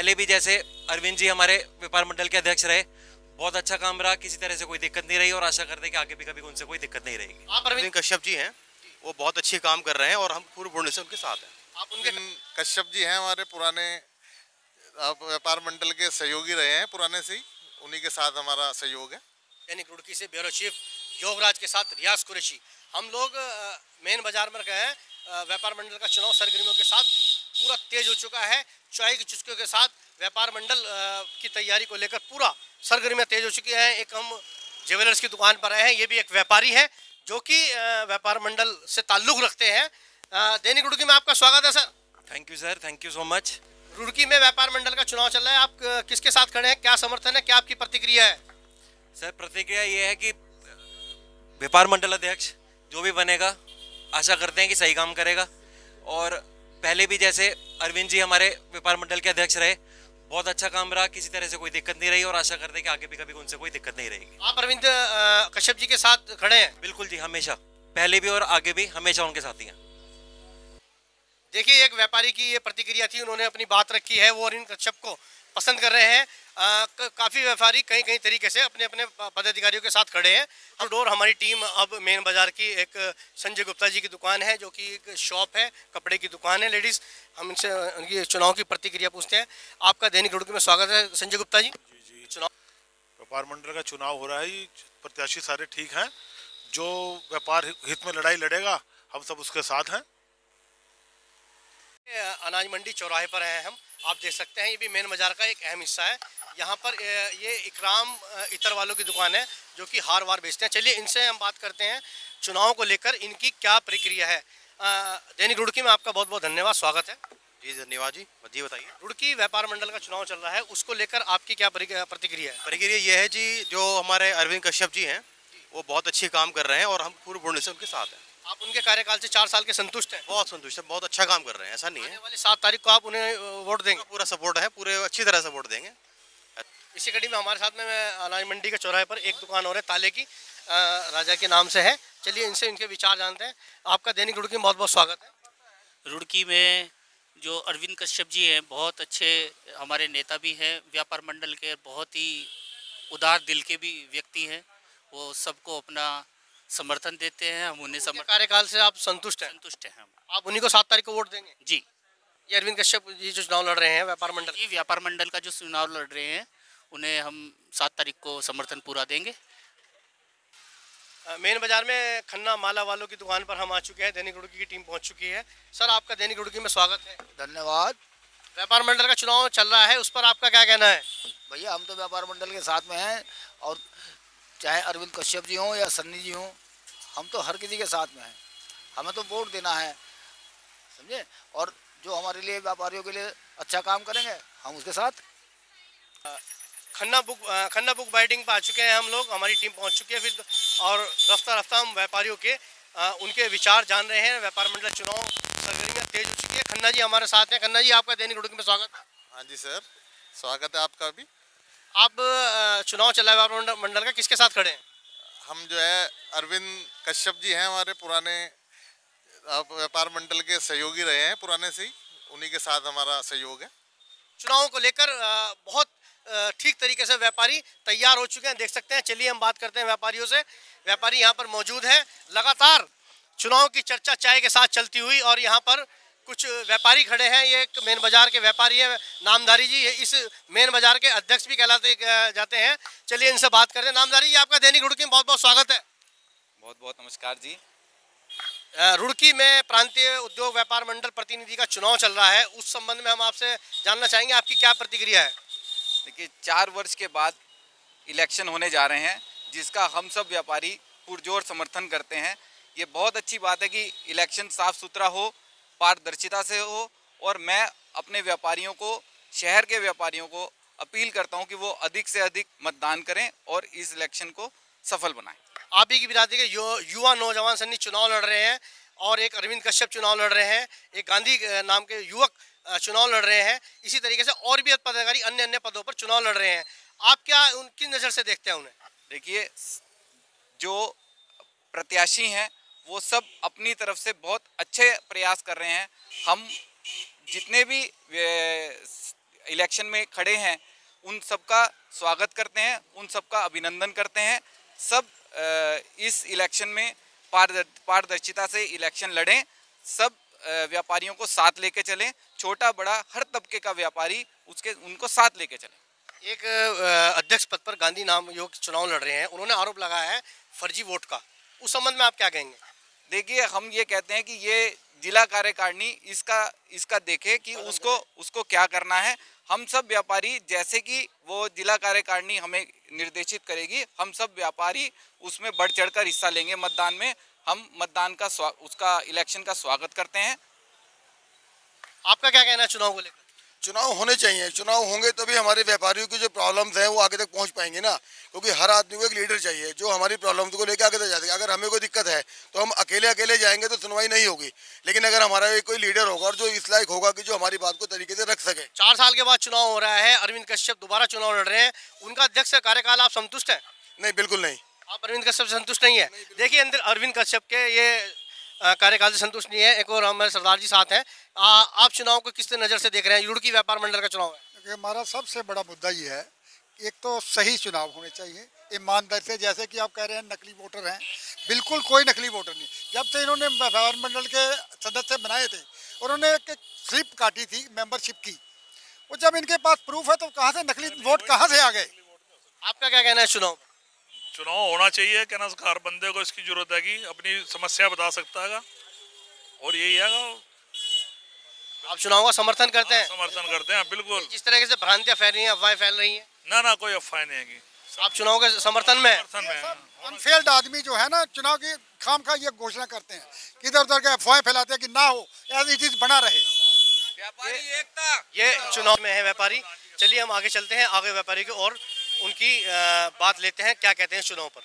पहले भी जैसे अरविंद जी हमारे व्यापार मंडल के अध्यक्ष रहे बहुत अच्छा काम रहा किसी तरह से कोई दिक्कत नहीं रही और आशा करते हैं कि आगे भी कभी उनसे कोई दिक्कत नहीं रहेगी। आप अरविंद कश्यप जी हैं वो बहुत अच्छे काम कर रहे हैं और हम पूरे पूर्ण से उनके साथ हैं। आप उनके कश्यप जी हैं हमारे पुराने आप व्यापार मंडल के सहयोगी रहे हैं पुराने से ही उन्हीं के साथ हमारा सहयोग है। दैनिक रुड़की से ब्यूरो चीफ योगराज के साथ रियाज कुरैशी। हम लोग मेन बाज़ार में गए हैं व्यापार मंडल का चुनाव सरगर्मियों के साथ पूरा तेज हो चुका है। चाय की चुस्कियों के साथ व्यापार मंडल की तैयारी को लेकर पूरा सरगर्मियाँ तेज हो चुकी हैं। एक हम ज्वेलर्स की दुकान पर आए हैं ये भी एक व्यापारी है जो कि व्यापार मंडल से ताल्लुक़ रखते हैं। दैनिक रुड़की में आपका स्वागत है sir. Thank you sir thank you so much Roorkee में व्यापार मंडल का चुनाव चल रहा है। आप किसके साथ खड़े हैं? क्या समर्थन है? क्या आपकी प्रतिक्रिया है? सर प्रतिक्रिया ये है कि व्यापार मंडल अध्यक्ष जो भी बनेगा आशा करते हैं कि सही काम करेगा। और पहले भी जैसे अरविंद जी हमारे व्यापार मंडल के अध्यक्ष रहे बहुत अच्छा काम रहा किसी तरह से कोई दिक्कत नहीं रही और आशा करते हैं कि आगे भी कभी उनसे कोई दिक्कत नहीं रहेगी। आप अरविंद कश्यप जी के साथ खड़े हैं? बिल्कुल जी हमेशा। पहले भी और आगे भी हमेशा उनके साथ ही हैं। देखिए एक व्यापारी की ये प्रतिक्रिया थी उन्होंने अपनी बात रखी है वो अरविंद कश्यप को पसंद कर रहे हैं। काफ़ी व्यापारी कई कई तरीके से अपने अपने पदाधिकारियों के साथ खड़े हैं। तो डोर हमारी टीम अब मेन बाज़ार की एक संजय गुप्ता जी की दुकान है जो कि एक शॉप है कपड़े की दुकान है लेडीज़। हम इनसे उनकी चुनाव की प्रतिक्रिया पूछते हैं। आपका दैनिक रुड़की में स्वागत है संजय गुप्ता जी। जी जी। चुनाव व्यापार मंडल का चुनाव हो रहा है प्रत्याशी सारे ठीक हैं। जो व्यापार हित में लड़ाई लड़ेगा हम सब उसके साथ हैं। अनाज मंडी चौराहे पर हैं हम। आप देख सकते हैं ये भी मेन बाज़ार का एक अहम हिस्सा है। यहाँ पर ये इकराम इतर वालों की दुकान है जो कि हार वार बेचते हैं। चलिए इनसे हम बात करते हैं चुनाव को लेकर इनकी क्या प्रक्रिया है। दैनिक रुड़की में आपका बहुत बहुत धन्यवाद स्वागत है। जी धन्यवाद जी। जी बताइए। रुड़की व्यापार मंडल का चुनाव चल रहा है उसको लेकर आपकी क्या प्रतिक्रिया है? प्रक्रिया ये है जी जो हमारे अरविंद कश्यप जी हैं वो बहुत अच्छे काम कर रहे हैं और हम पूर्व पूर्ण से उनके साथ हैं। आप उनके कार्यकाल से चार साल के संतुष्ट हैं? बहुत संतुष्ट है बहुत अच्छा काम कर रहे हैं ऐसा नहीं है। वाली सात तारीख को आप उन्हें वोट देंगे? पूरा सपोर्ट है पूरे अच्छी तरह सपोर्ट देंगे। इसी कड़ी में हमारे साथ में मैं अनाज मंडी के चौराहे पर एक दुकान और है ताले की राजा के नाम से है। चलिए इनसे इनके विचार जानते हैं। आपका दैनिक रुड़की में बहुत बहुत स्वागत है। रुड़की में जो अरविंद कश्यप जी हैं बहुत अच्छे हमारे नेता भी हैं व्यापार मंडल के बहुत ही उदार दिल के भी व्यक्ति हैं। वो सबको अपना समर्थन देते हैं हम उन्हें समर्थन कार्यकाल से आप संतुष्ट हैं? संतुष्ट हैं हम। आप उन्हीं को सात तारीख को वोट देंगे? जी। ये अरविंद कश्यप जी जो चुनाव लड़ रहे हैं व्यापार मंडल। ये व्यापार मंडल का जो चुनाव लड़ रहे हैं उन्हें हम सात तारीख को समर्थन पूरा देंगे। मेन बाज़ार में खन्ना माला वालों की दुकान पर हम आ चुके हैं दैनिक रुड़की की टीम पहुँच चुकी है। सर आपका दैनिक रुड़की में स्वागत है। धन्यवाद। व्यापार मंडल का चुनाव चल रहा है उस पर आपका क्या कहना है? भैया हम तो व्यापार मंडल के साथ में हैं और चाहे अरविंद कश्यप जी हों या सन्नी जी हों हम तो हर किसी के साथ में हैं। हमें तो वोट देना है समझे? और जो हमारे लिए व्यापारियों के लिए अच्छा काम करेंगे हम उसके साथ। खन्ना बुक खन्ना बुक बाइटिंग पर आ चुके हैं हम लोग हमारी टीम पहुँच चुकी है फिर और रफ्ता रफ्ता हम व्यापारियों के उनके विचार जान रहे हैं। व्यापार मंडल चुनाव सरगर्मियाँ तेज हो चुकी है। खन्ना जी हमारे साथ हैं। खन्ना जी आपका दैनिक रुड़की में स्वागत। हाँ जी सर। स्वागत है आपका भी। आप चुनाव चला है व्यापार मंडल- का किसके साथ खड़े हैं? हम जो है अरविंद कश्यप जी हैं हमारे पुराने व्यापार मंडल के सहयोगी रहे हैं पुराने से ही उन्हीं के साथ हमारा सहयोग है। चुनाव को लेकर बहुत ठीक तरीके से व्यापारी तैयार हो चुके हैं देख सकते हैं चलिए हम बात करते हैं व्यापारियों से। व्यापारी यहाँ पर मौजूद है लगातार चुनाव की चर्चा चाय के साथ चलती हुई और यहाँ पर कुछ व्यापारी खड़े हैं ये एक मेन बाज़ार के व्यापारी हैं नामधारी जी ये इस मेन बाज़ार के अध्यक्ष भी कहलाते जाते हैं। चलिए इनसे बात करते हैं। नामधारी जी आपका दैनिक रुड़की में बहुत बहुत स्वागत है। बहुत बहुत नमस्कार जी। रुड़की में प्रांतीय उद्योग व्यापार मंडल प्रतिनिधि का चुनाव चल रहा है। उस संबंध में हम आपसे जानना चाहेंगे आपकी क्या प्रतिक्रिया है? देखिए चार वर्ष के बाद इलेक्शन होने जा रहे हैं जिसका हम सब व्यापारी पुरजोर समर्थन करते हैं। ये बहुत अच्छी बात है कि इलेक्शन साफ़ सुथरा हो पारदर्शिता से हो और मैं अपने व्यापारियों को शहर के व्यापारियों को अपील करता हूँ कि वो अधिक से अधिक मतदान करें और इस इलेक्शन को सफल बनाएँ। आप ही की बिरादरी के यु, युवा नौजवान सन्नी चुनाव लड़ रहे हैं और एक अरविंद कश्यप चुनाव लड़ रहे हैं एक गांधी नाम के युवक चुनाव लड़ रहे हैं। इसी तरीके से और भी पदाधिकारी अन्य अन्य पदों पर चुनाव लड़ रहे हैं। आप क्या उनकी नज़र से देखते हैं उन्हें? देखिए जो प्रत्याशी हैं वो सब अपनी तरफ़ से बहुत अच्छे प्रयास कर रहे हैं। हम जितने भी इलेक्शन में खड़े हैं, उन सबका स्वागत करते हैं, उन सबका अभिनंदन करते हैं। सब इस इलेक्शन में पारदर पारदर्शिता से इलेक्शन लड़ें, सब व्यापारियों को साथ लेके चलें, छोटा, बड़ा, हर तबके का व्यापारी उसके, उनको साथ लेके चलें। एक अध्यक्ष पद पर गांधी नाम, योग चुनाव लड़ रहे हैं, उन्होंने आरोप लगाया है फर्जी वोट का। उस संबंध में आप क्या कहेंगे? देखिए हम ये कहते हैं कि ये जिला कार्यकारिणी इसका इसका देखे कि उसको उसको क्या करना है। हम सब व्यापारी जैसे कि वो जिला कार्यकारिणी हमें निर्देशित करेगी हम सब व्यापारी उसमें बढ़ चढ़कर हिस्सा लेंगे मतदान में। हम मतदान का उसका इलेक्शन का स्वागत करते हैं। आपका क्या कहना है चुनाव को लेकर? चुनाव होने चाहिए। चुनाव होंगे तभी हमारे व्यापारियों की जो प्रॉब्लम्स हैं वो आगे तक पहुँच पाएँगे ना। क्योंकि हर आदमी को एक लीडर चाहिए जो हमारी प्रॉब्लम्स को लेकर आगे तक जाएगा। अगर हमें कोई दिक्कत है तो हम अकेले अकेले जाएँगे तो सुनवाई नहीं होगी। लेकिन अगर हमारा कोई लीडर होगा और जो इस लायक होगा कि जो हमारी बात को तरीके से रख सके। चार साल के बाद चुनाव हो रहा है अरविंद कश्यप दोबारा चुनाव लड़ रहे हैं। उनका अध्यक्ष कार्यकाल आप संतुष्ट हैं? नहीं बिल्कुल नहीं। आप अरविंद कश्यप संतुष्ट नहीं है? देखिए अंदर अरविंद कश्यप के ये कार्यकाल से संतुष्ट नहीं है। एक और हमारे सरदार जी साथ हैं। आप चुनाव को किस नज़र से देख रहे हैं? युड़की व्यापार मंडल का चुनाव है। हमारा सबसे बड़ा मुद्दा ये है एक तो सही चुनाव होने चाहिए ईमानदार से। जैसे कि आप कह रहे हैं नकली वोटर हैं। बिल्कुल कोई नकली वोटर नहीं। जब से इन्होंने व्यापार मंडल के सदस्य बनाए थे उन्होंने एक स्लिप काटी थी मेंबरशिप की। वो जब इनके पास प्रूफ है तो कहाँ से नकली वोट कहाँ से आ गए? आपका क्या कहना है चुनाव चुनाव होना चाहिए क्या ना हर बंदे को इसकी ज़रूरत है कि अपनी समस्या बता सकता है। और यही है आप चुनाव का समर्थन करते हैं? समर्थन करते हैं बिल्कुल। जिस तरह से भ्रांतियाँ फैल रही हैं अफवाहें फैल रही हैं। ना ना कोई अफवाह नहीं है आप चुनाव के समर्थन में समर्थन में अनफेल्ड आदमी जो है ना चुनाव की खाम खा ये घोषणा करते हैं कि इधर उधर के अफवाहें फैलाते हैं कि ना हो एज इट इज़ बना रहे। व्यापारी एकता। ये चुनाव में है व्यापारी। चलिए हम आगे चलते हैं आगे व्यापारी की और उनकी बात लेते हैं क्या कहते हैं चुनाव पर?